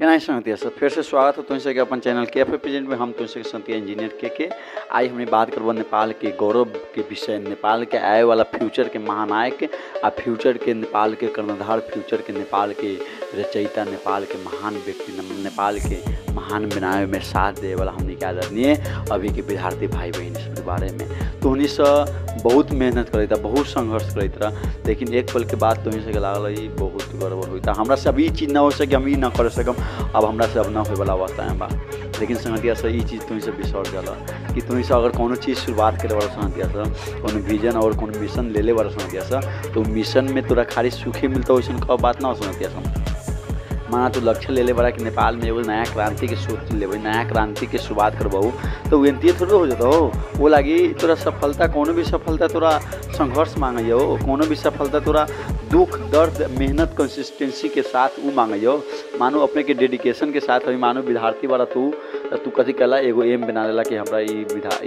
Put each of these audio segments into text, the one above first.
केना संगतिया सर, फिर से स्वागत है तुमसे के अपन चैनल के एफ़ प्रेजेंट में हम तुमसे संगतिया इंजीनियर के के। आई हमने बात करबो नेपाल के गौरव के विषय, नेपाल के आए वाला फ्यूचर के महानायक आ फ्यूचर के नेपाल के कर्णधार, फ्यूचर के नेपाल के रचयिता, नेपाल के महान व्यक्ति नेपाल के महान बनावे में साथ दे वाला हमने के आदरणीय अभी के विद्यार्थी भाई बहन सबके बारे में। तो उन्हीं बहुत मेहनत करता बहुत संघर्ष करत लेकिन एक पल के बाद तुम्हें से लागल बहुत गड़बड़ होता हमरा से अब ई चीज़ ना हो सके, हम ना कर सकम अब हमरा से अब ना होए वाला अवस्था है बा लेकिन संगतिया से ई चीज़ तुम्हें से बिसर जाला कि तुम्हें से अगर कोनो चीज़ शुरुआत करे वाला संगतिया से, कोनो विजन और कोनो मिशन ले ले वाला संगतिया से तो मिशन में तोरा खाली सुखी मिलता वैसन कब बात ना हो संगतिया से माना तू लक्ष्य ले ले बड़ा कि नेपाल में एगो नया क्रांति के सोच लेबै नया क्रांति के शुरुआत करबहू। तो एनतीय थोड़े हो जतौ वो लागी तोरा सफलता, कोनो भी सफलता तोरा संघर्ष मांगैयो कोनो भी सफलता तोरा दुख, दर्द, मेहनत कंसिस्टेंसी के साथ वो उ मांगैयो मानो अपने के डेडिकेशन के साथ अभी मानो विद्यार्थी बड़ा तू तू कथी कला एगो एम बना लेला कि हमरा विधा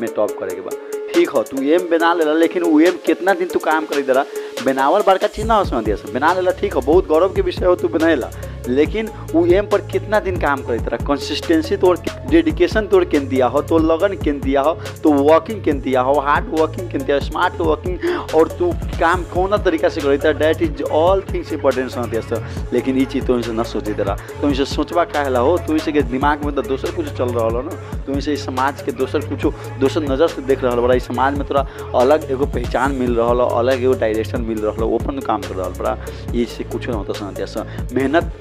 में टॉप करे के बा। ठीक हो, तू एम बना लेला, लेकिन वो एम कितना दिन तू काम करे देला? बनावल बड़का चीज़ ना हो समझ बना लेला, ठीक हो। बहुत गौरव के विषय हो तू बनाएला लेकिन उ एम पर कितना दिन काम करते रह? कंसिस्टेंसी तोर डेडिकेशन तोर केन दिया हो तो लगन केन दिया हो तो वर्किंग केन दिया हो हार्ड वर्किंग केन दिया स्मार्ट वर्किंग और तू काम कौन तरीका से करे तरह that is all things important समझ दिया लेकिन ई चीज़ तो इनसे न सोचे तरह तो इनसे सोचबा काहेला हो तो इसे के दिमाग में तो दोसर कुछ चल रहा हो ना? तो इसे समाज के दोसर कुछ, दोसर नज़र से देख रहा बड़ा। इस समाज में तोरा अलग एगो पहचान मिल रहा अलग एगो डायरेक्शन मिल रहा ओपन काम कर रहा बड़ा। ये से कुछ ना होता समझ दिया मेहनत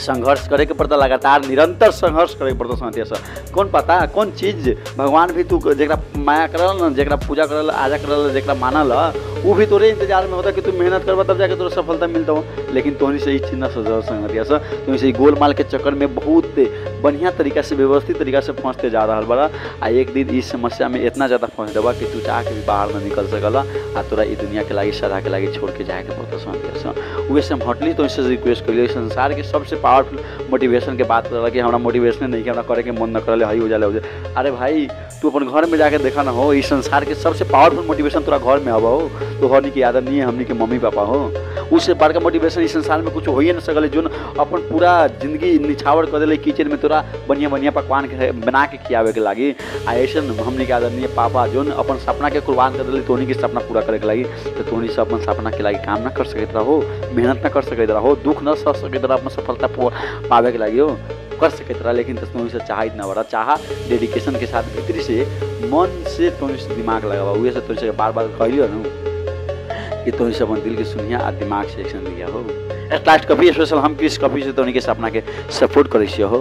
संघर्ष करे के पड़ता, लगातार निरंतर संघर्ष करे के पड़ता सर कौन पता, कौन चीज़ भगवान भी तू जरा माया करल ना जरा पूजा करल, आजा करल जरा मानल वो भी तोरे इंतज़ार में होता कि तू मेहनत करबा तब जाके तोरा सफलता मिलता हो। लेकिन तोहनी से ई चीज़ ना सोचल संगतिया सर तुम से गोल माल के चक्कर में बहुत बढ़िया तरीका से, व्यवस्थित तरीका से फंसते जा रहा बड़ा। आ एक दिन इस समस्या में इतना ज़्यादा फंस देबा कि तू चाह के भी बाहर ना निकल सकल। आ तोरा ई दुनिया के लागी, सदा के लागी छोड़ के जाए के पड़ता उहे से हम हटली तो इससे रिक्वेस्ट करिए संसार के सबसे पावरफुल मोटिवेशन के बात कर कि हमरा मोटिवेशन नहीं, कि हमरा करे के मन न करले, हई हो हो अरे भाई, तू अपन घर में जाके देखा ना हो, इस संसार के सबसे पावरफुल मोटिवेशन तोरा घर में अब हो। तो हनी की आदत नहीं है, हमनी के मम्मी पापा हो। उससे बड़का मोटिवेशन इस संसार में कुछ हो ही ना सकले। जो अपन पूरा ज़िंदगी निछावर कर दिले किचन में, तोरा बढ़िया बढ़िया पकवान बना के खियावे के लागी। आ ऐसे हमनी के है, पापा जोन अपन सपना के कुर्बान कर दिले तोहनी के सपना पूरा करे के लागी। तो तोहनी से अपन सपना के लागी काम ना कर सकत रहो, मेहनत ना कर सकत रहो, दुख ना सह सकत रहो, अपन सफलता पावे के लागी हो, कर सकत रहा। लेकिन तुम से चाह ना बड़ा चाह डेडिकेशन के साथ भीतरी से, मन से तुम से दिमाग लगावा, उहे से तुमसे बार बार कहलियो ना। कि तुम से अपन दिल के सुनिया आ दिमाग से एक्शन लिया हो। एट लास्ट कभी स्पेशल हम किस कभी से तो के सपना के सपोर्ट करे हो।